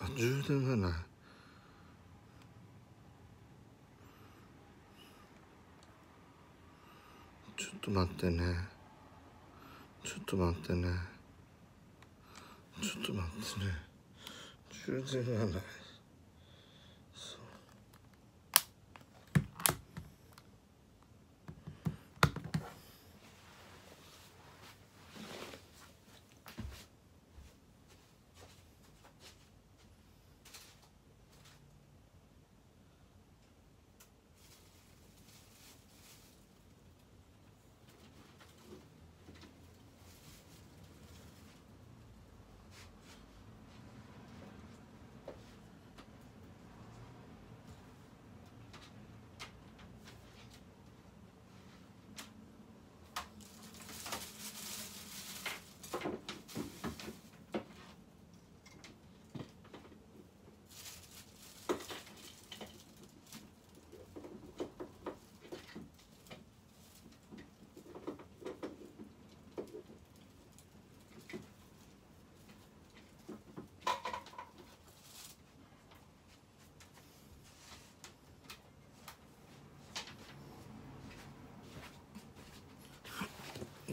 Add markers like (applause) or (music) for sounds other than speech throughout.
あ充電がない。ちょっと待ってね。ちょっと待ってね。ちょっと待ってね。充電がない。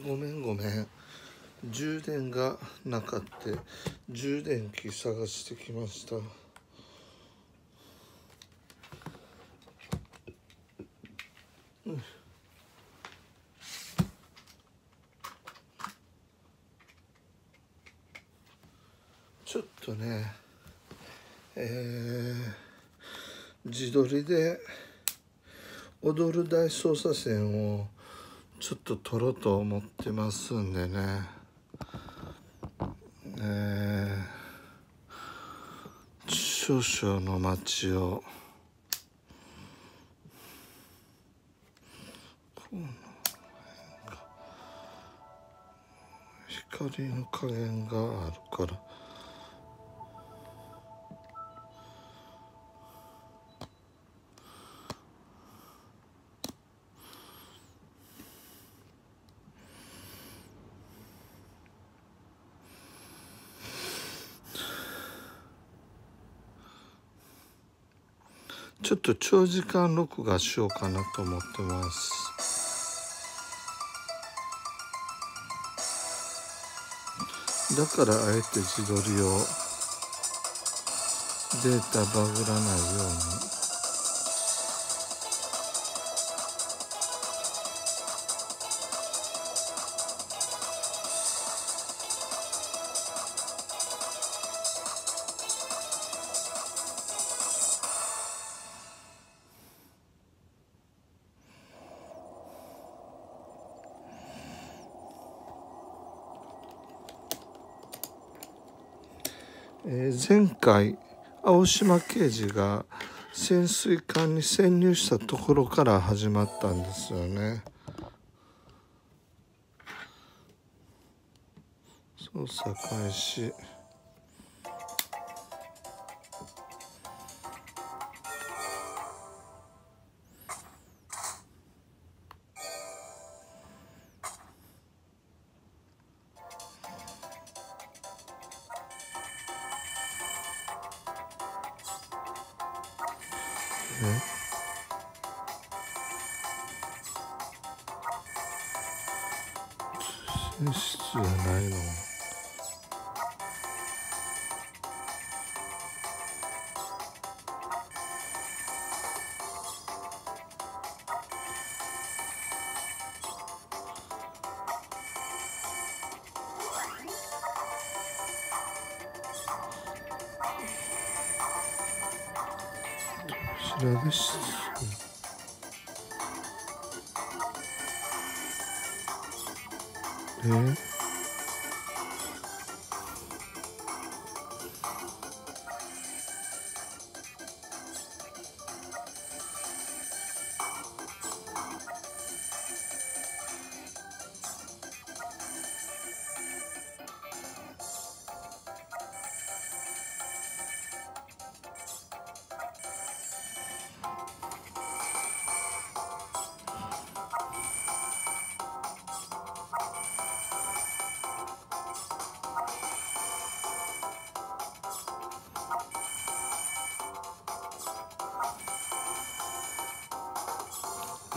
ごめんごめん。充電がなかって充電器探してきました。ちょっとねえー、自撮りで踊る大捜査線をちょっと撮ろうと思ってますんでね。え。ー、少々の街を。この光の加減があるから。と長時間録画しようかなと思ってます。だからあえて自撮りをデータバグらないように。えー、前回青島刑事が潜水艦に潜入したところから始まったんですよね。捜査開始。こちら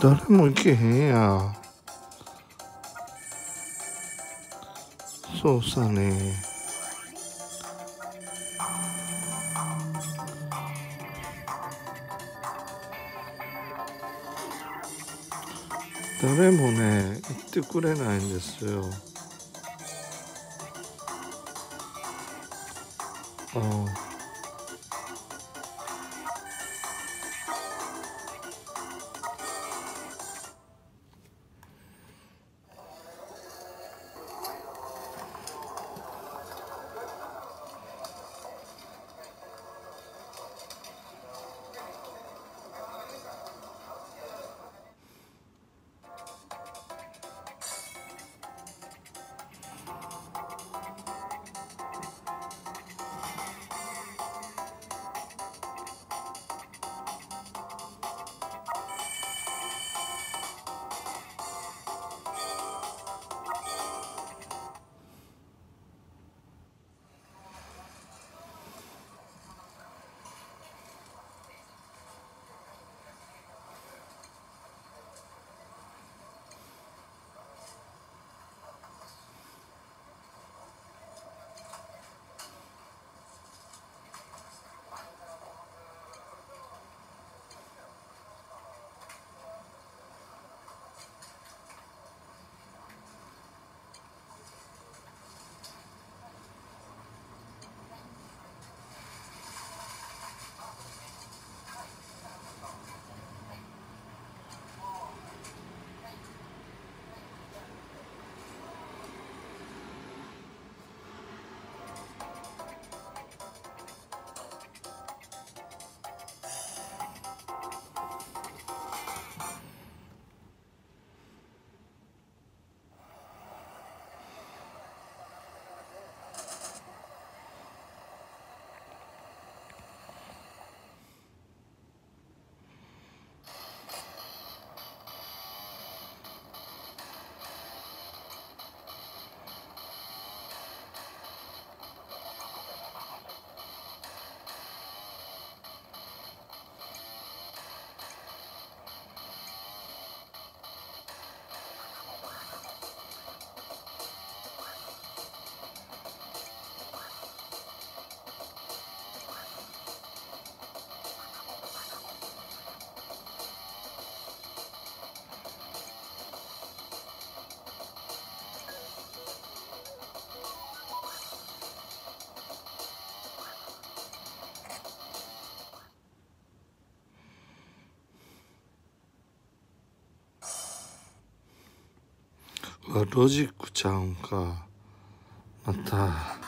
誰も行けへんや。そうさね。誰もね言ってくれないんですよ。ああ。ロジックちゃうんかまた。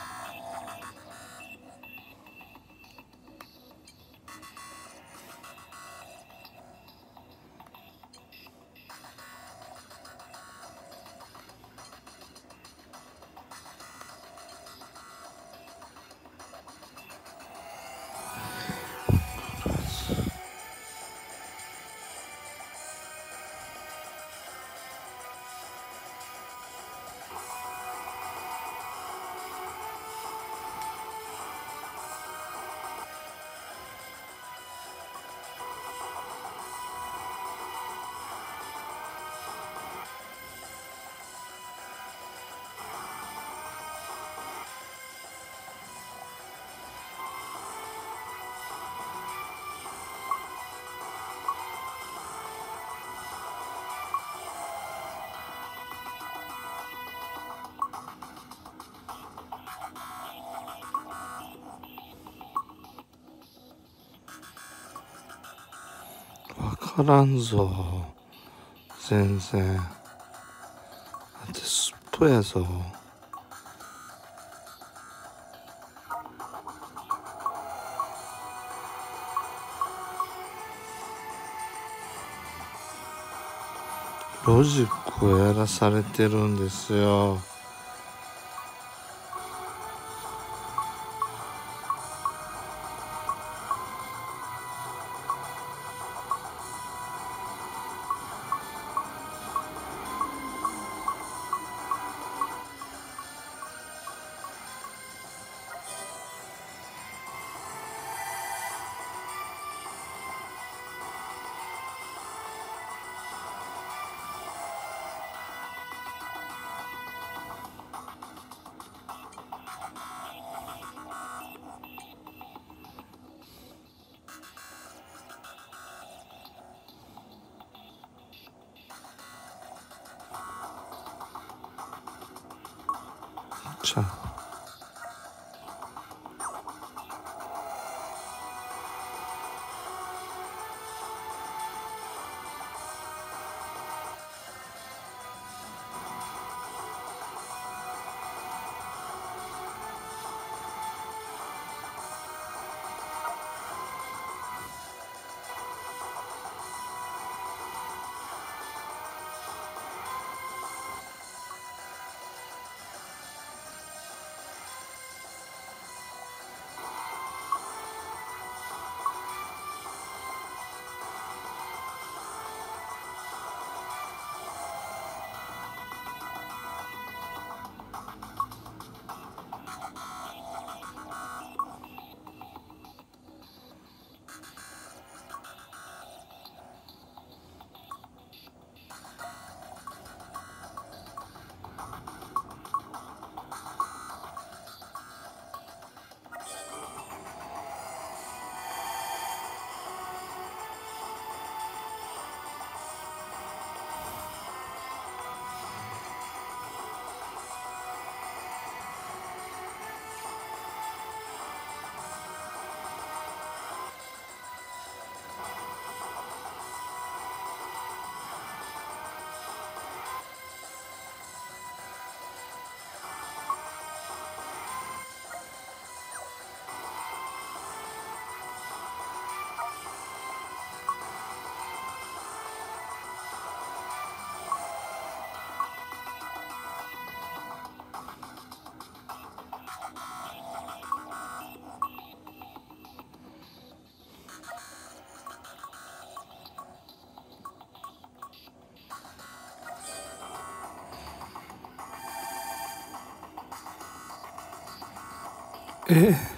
からんぞ。全然。だってすっぽやぞ。ロジックをやらされてるんですよ。Russia. Yeah. (laughs)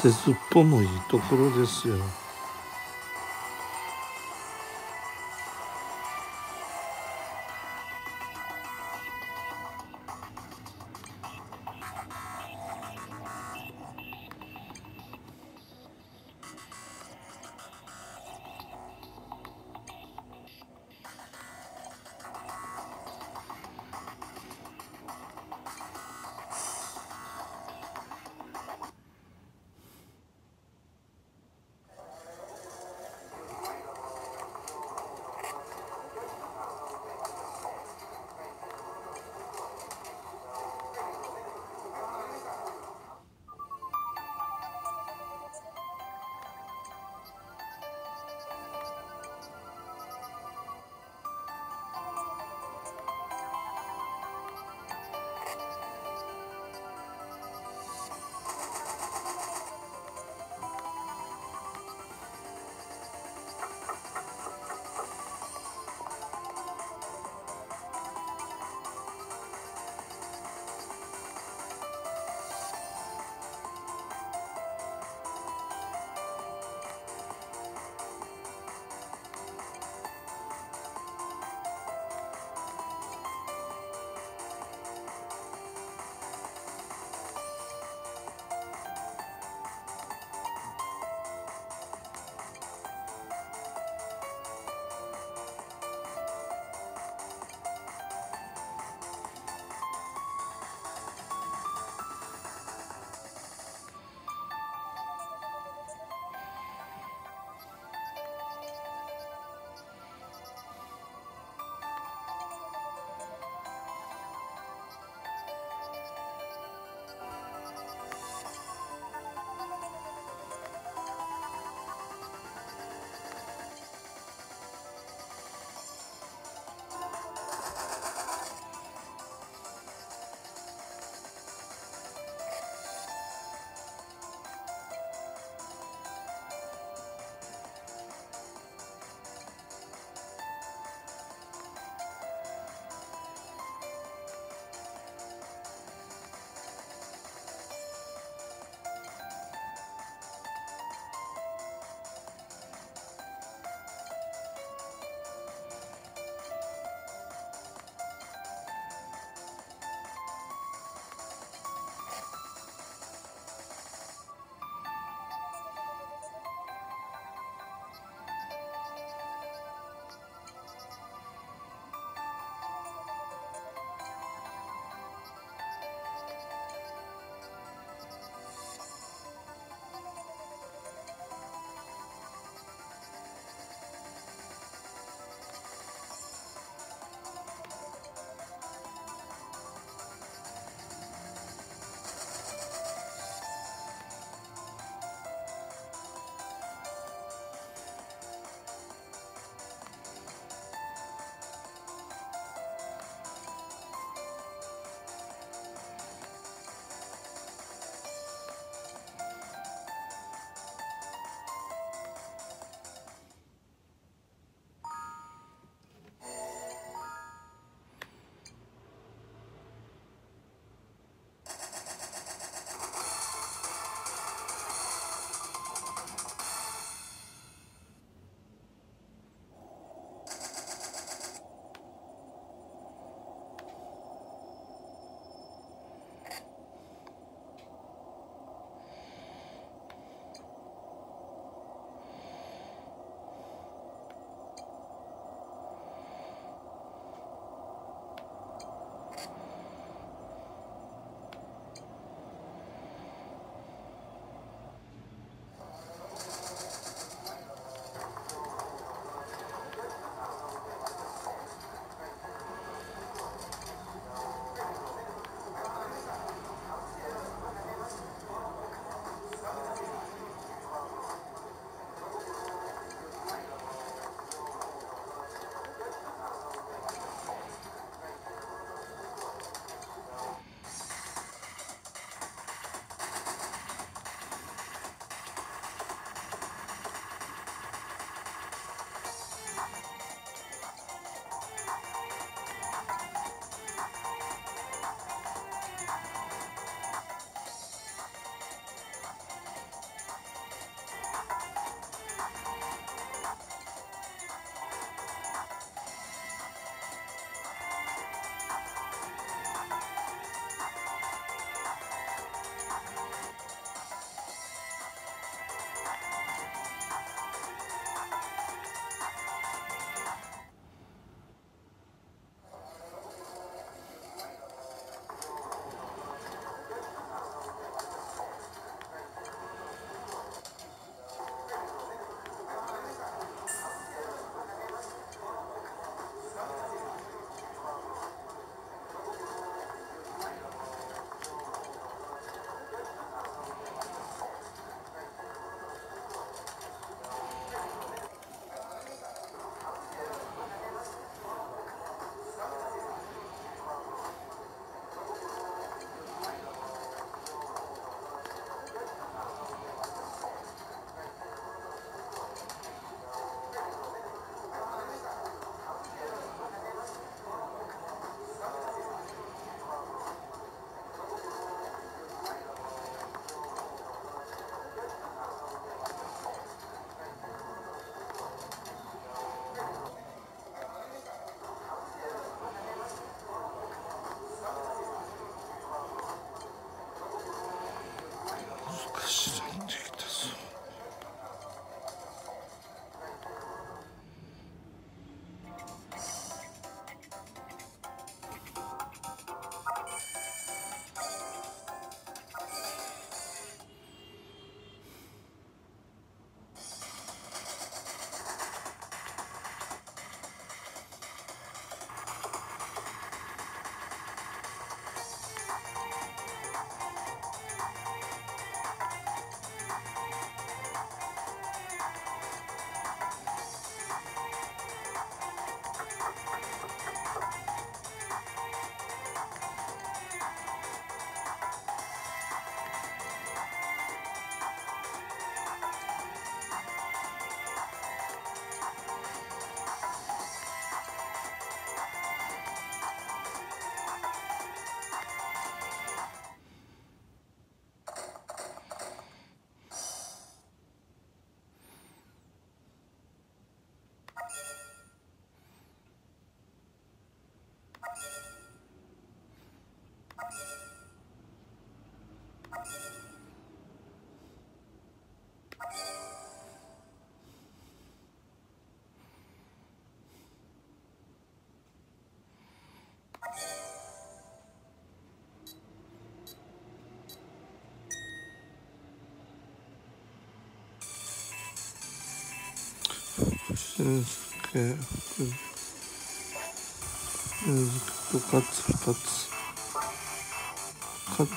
鉄っぽもいいところですよ。俊介俊介とカツカツカツ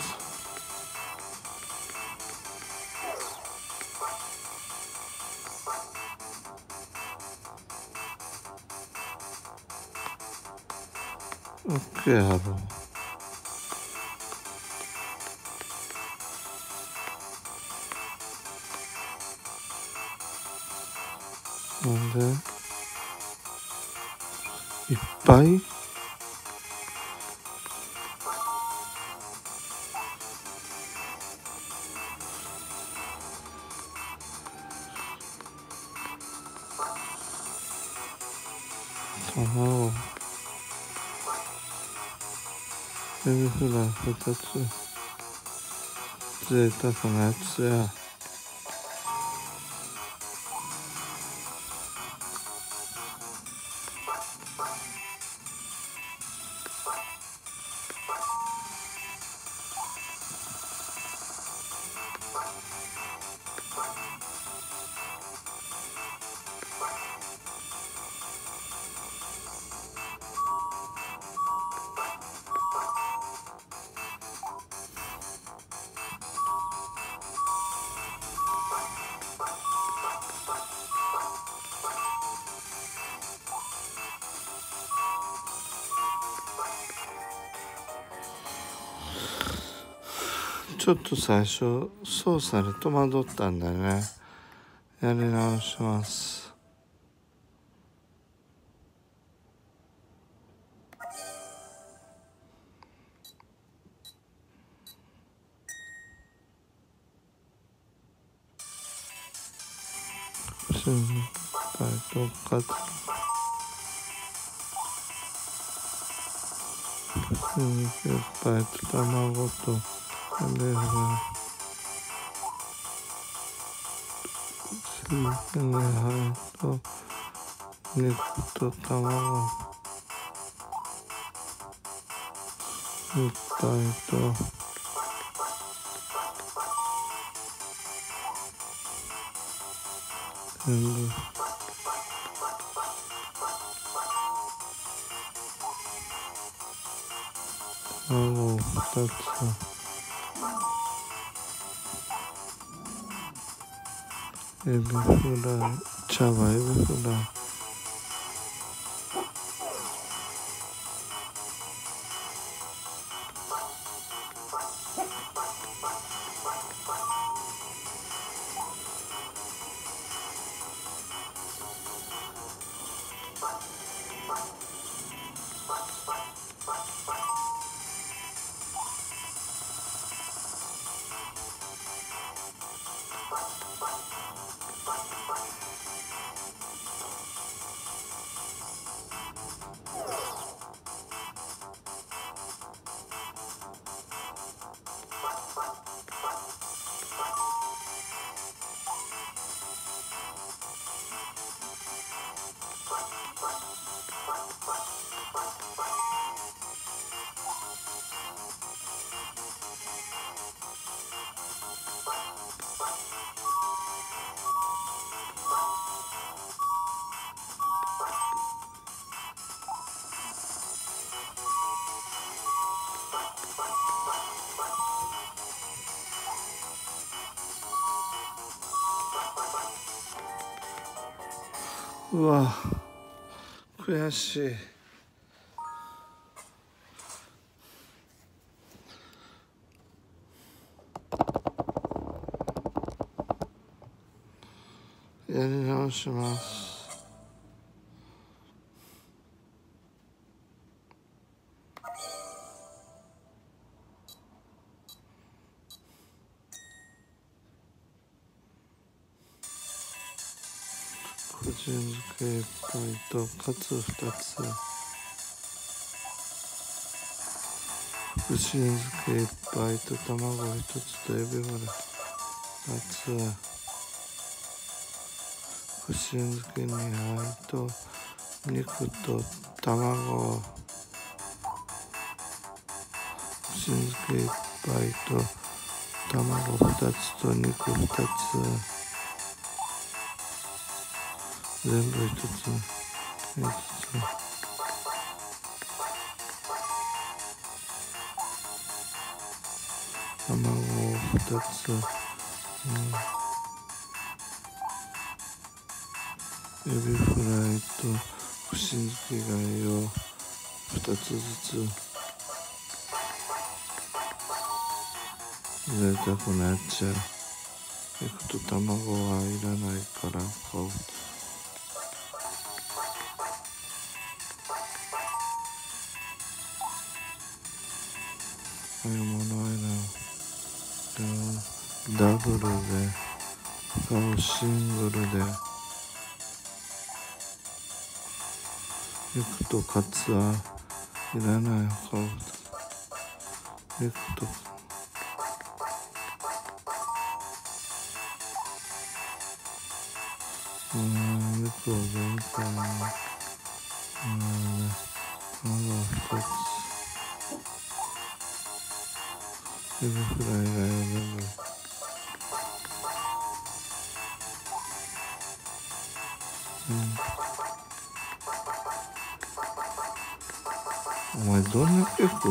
オッケーハローぱい卵エビフライ2つ贅沢なやつやちょっと最初操作で戸惑ったんだよね。やり直します。心配とか。心配と卵と。で新鮮と肉と卵い。っぱい。と全部卵2つエビフライ茶葉エビフラわ。悔しい。やり直します。とカツ2つ。福神漬けいっぱいと卵1つとエビフライ2つ。福神漬け2杯と肉と卵。福神漬けいっぱいと卵2つと肉2つ。全部一つ5つ。卵を2つ、うん。エビフライと串漬け貝を2つずつ贅沢なっちゃう肉と卵はいらないから買うブルでシングルでリくとカツはいらない方リくとうんリくを全然にうんまだ2つエブフライがやめなお前どんだけ食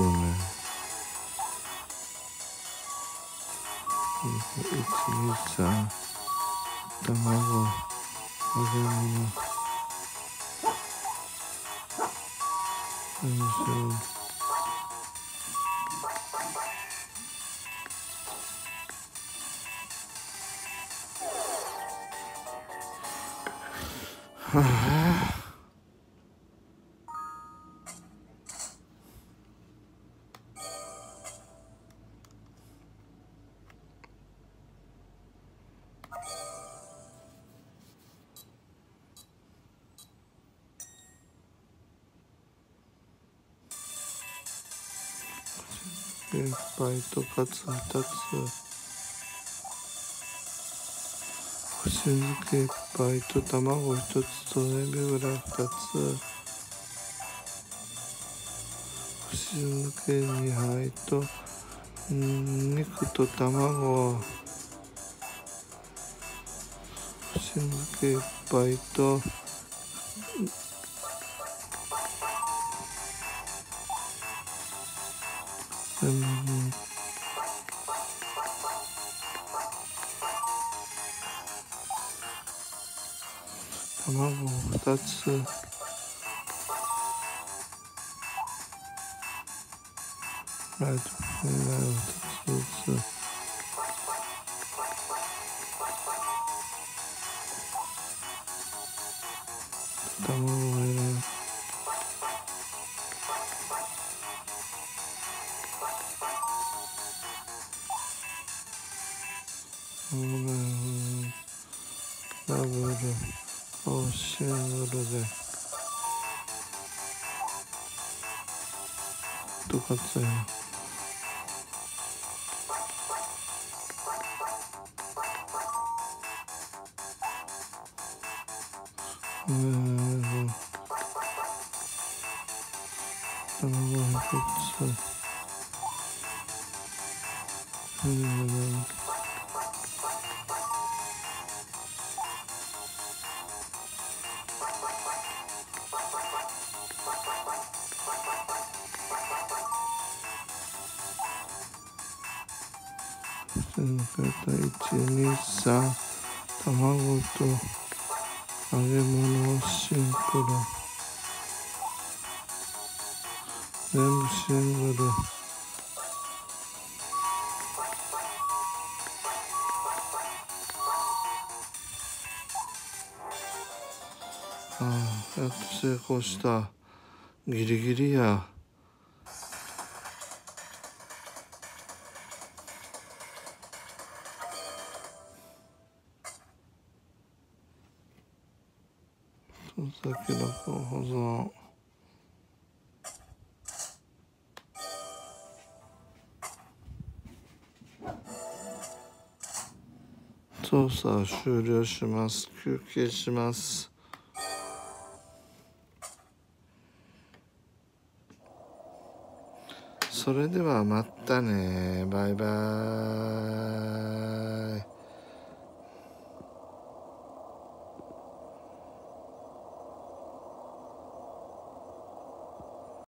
うねん一二三卵揚げ物よいしょはあいっぱいとカツ2つ干し漬けいっぱいと卵1つとエビフライ2つ。干し漬け2杯と肉と卵干し漬けいっぱいと2つライトフライを2全部シングルああやっと成功した。ギリギリや。さあ終了します。休憩します。それではまたね。バイバーイ。